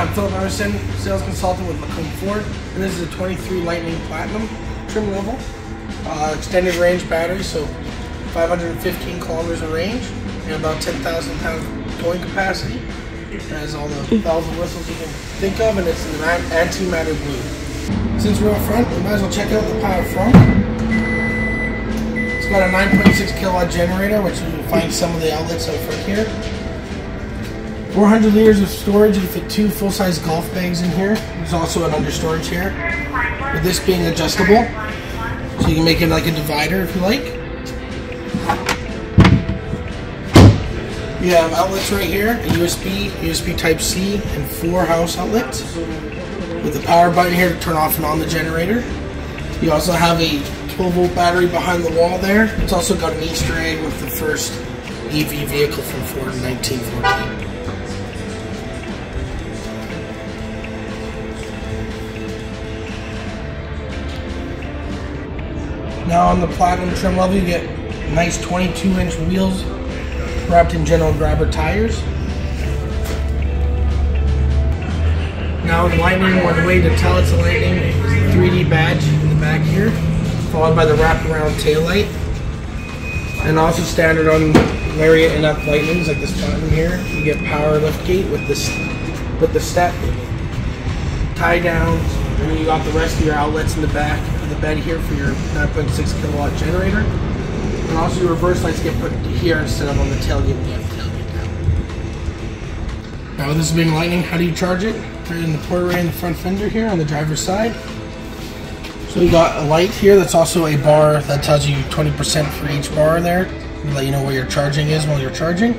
I'm Philip Emmerson, sales consultant with Lacombe Ford, and this is a 23 Lightning Platinum trim level. Uh, extended range battery, so 515 kilometers of range and about 10,000 pound towing capacity. It has all the bells and whistles you can think of, and it's an anti-matter blue. Since we're up front, we might as well check out the power frunk. It's got a 9.6 kilowatt generator, which you can find some of the outlets out front here. 400 liters of storage. You fit two full-size golf bags in here. There's also an understorage here. With this being adjustable, so you can make it like a divider if you like. You have outlets right here, a USB, USB Type C, and four house outlets. With the power button here to turn off and on the generator. You also have a 12 volt battery behind the wall there. It's also got an Easter egg with the first EV vehicle from Ford in 1914. Now on the platinum trim level, you get nice 22 inch wheels wrapped in General Grabber tires. Now in Lightning, one way to tell it's a Lightning is the 3D badge in the back here, followed by the wraparound tail light. And also standard on Lariat and up Lightnings, like this button here, you get power lift gate with this with the step tie downs, and then you got the rest of your outlets in the back the bed here for your 9.6 kilowatt generator. And also your reverse lights get put here instead of on the tailgate tailgate now. Now this is being lightning, how do you charge it? Right in the port array in the front fender here on the driver's side. So you got a light here that's also a bar that tells you 20% for each bar there. To let you know where your charging is while you're charging.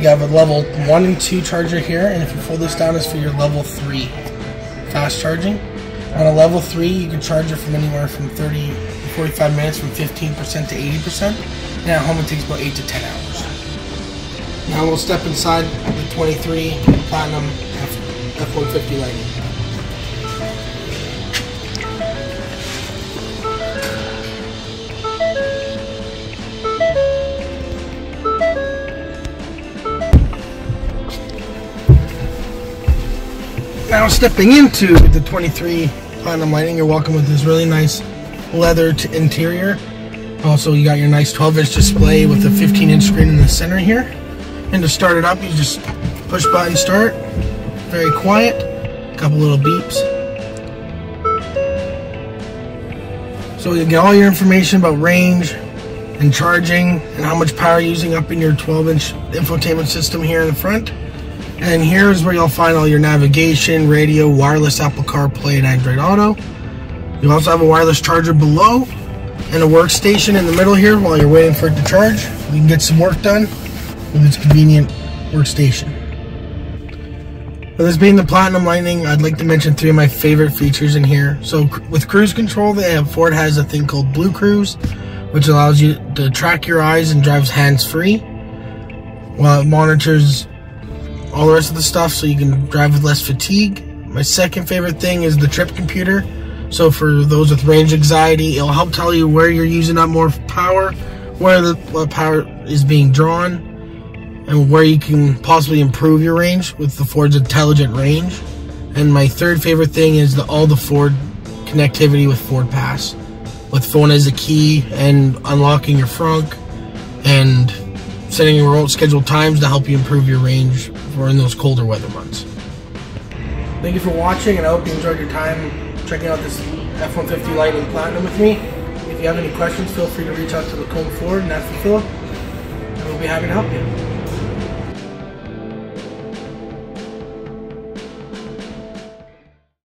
You have a level 1 and 2 charger here, and if you fold this down, it's for your level 3 fast charging. On a level 3, you can charge it from anywhere from 30 to 45 minutes from 15% to 80%. And at home, it takes about 8 to 10 hours. Now we'll step inside the 23 Platinum F-150 Lightning. Now stepping into the 23 Platinum Lightning, you're welcome with this really nice leather interior. Also, you got your nice 12-inch display with a 15-inch screen in the center here. And to start it up, you just push button start. Very quiet. A couple little beeps. So you get all your information about range and charging and how much power you're using up in your 12-inch infotainment system here in the front. And here's where you'll find all your navigation, radio, wireless Apple CarPlay, and Android Auto. You also have a wireless charger below and a workstation in the middle here while you're waiting for it to charge. You can get some work done with its convenient workstation. With this being the Platinum Lightning, I'd like to mention three of my favorite features in here. So with cruise control, they have, Ford has a thing called BlueCruise, which allows you to track your eyes and drives hands-free, while it monitors all the rest of the stuff so you can drive with less fatigue. My second favorite thing is the trip computer. So for those with range anxiety, it'll help tell you where you're using up more power, where the power is being drawn, and where you can possibly improve your range with the Ford's intelligent range. And my third favorite thing is the all the Ford connectivity with FordPass, with phone as a key and unlocking your frunk and setting your own scheduled times to help you improve your range for in those colder weather months. Thank you for watching, and I hope you enjoyed your time checking out this F-150 Lightning Platinum with me. If you have any questions, feel free to reach out to Lacombe Ford and ask Philip, and we'll be happy to help you.